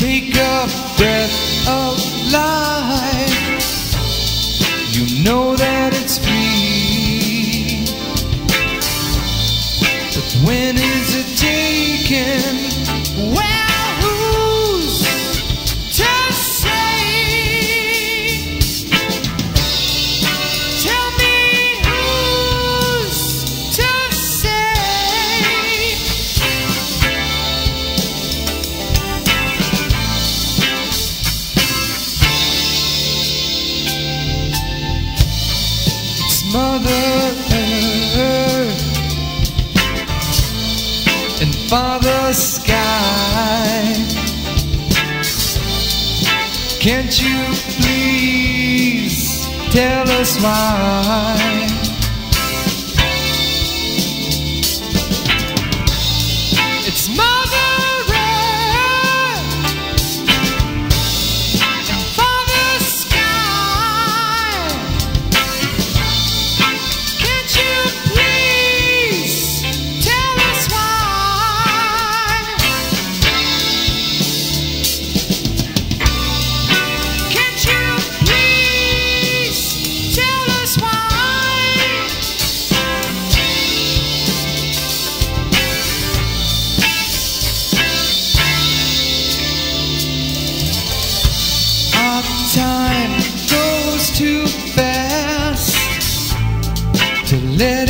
take a breath of life. You know that it's me. But when is it taken? Well, Mother Earth and Father Sky. Can't you please tell us why? let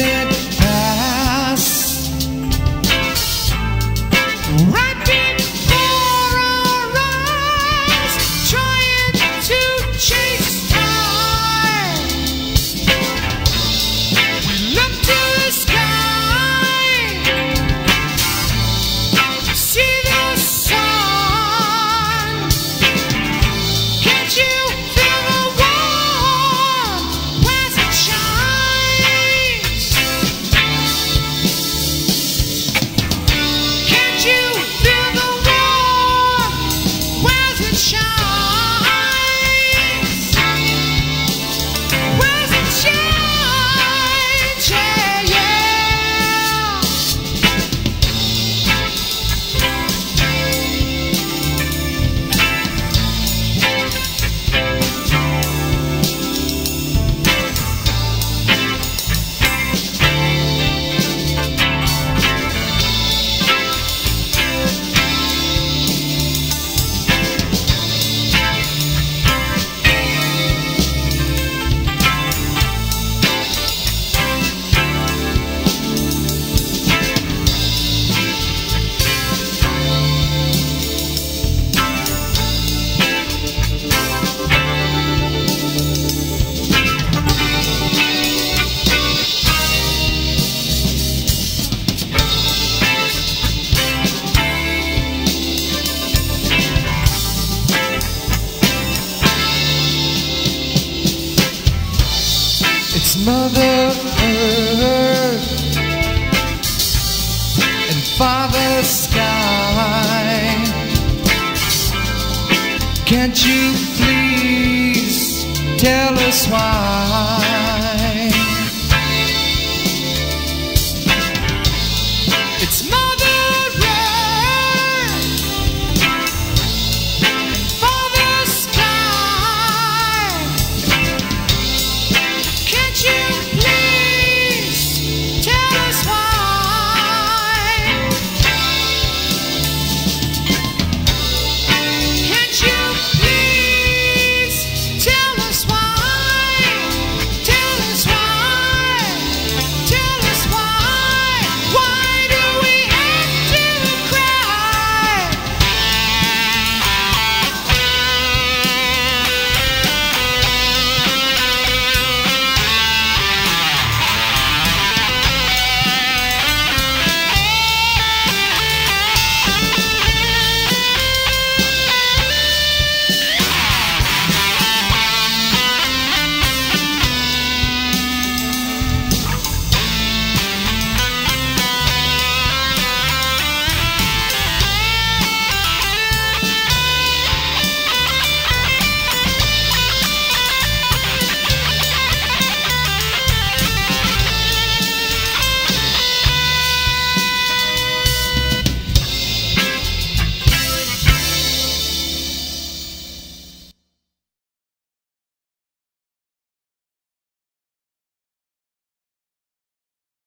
Mother Earth and Father Sky. Can't you please tell us why?